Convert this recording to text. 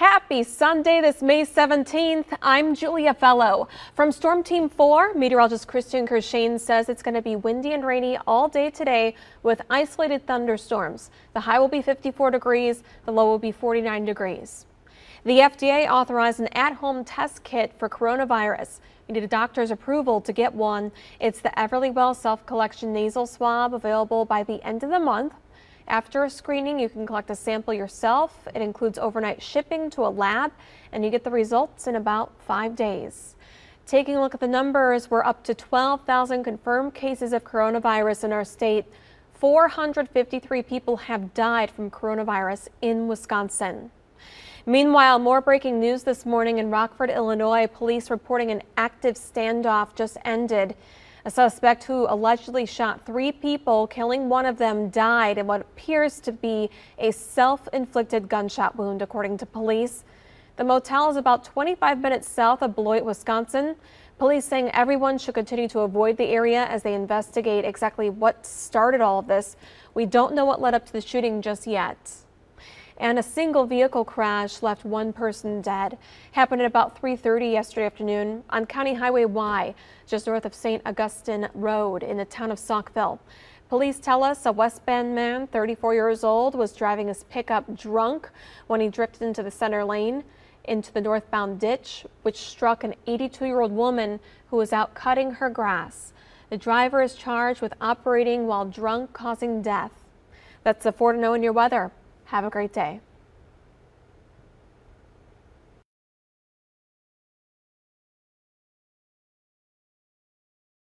Happy Sunday, this May 17th. I'm Julia Fello. From Storm Team 4, meteorologist Christian Kershane says it's going to be windy and rainy all day today with isolated thunderstorms. The high will be 54 degrees, the low will be 49 degrees. The FDA authorized an at-home test kit for coronavirus. You need a doctor's approval to get one. It's the Everlywell self-collection nasal swab available by the end of the month. After a screening, you can collect a sample yourself. It includes overnight shipping to a lab, and you get the results in about five days. Taking a look at the numbers, we're up to 12,000 confirmed cases of coronavirus in our state. 453 people have died from coronavirus in Wisconsin. Meanwhile, more breaking news this morning in Rockford, Illinois. Police reporting an active standoff just ended. A suspect who allegedly shot three people, killing one of them, died in what appears to be a self-inflicted gunshot wound, according to police. The motel is about 25 minutes south of Beloit, Wisconsin. Police saying everyone should continue to avoid the area as they investigate exactly what started all of this. We don't know what led up to the shooting just yet and a single vehicle crash left one person dead. Happened at about 3.30 yesterday afternoon on County Highway Y, just north of St. Augustine Road in the town of Saukville. Police tell us a West Bend man, 34 years old, was driving his pickup drunk when he drifted into the center lane into the northbound ditch, which struck an 82-year-old woman who was out cutting her grass. The driver is charged with operating while drunk causing death. That's the 4 to know in your weather. Have a great day.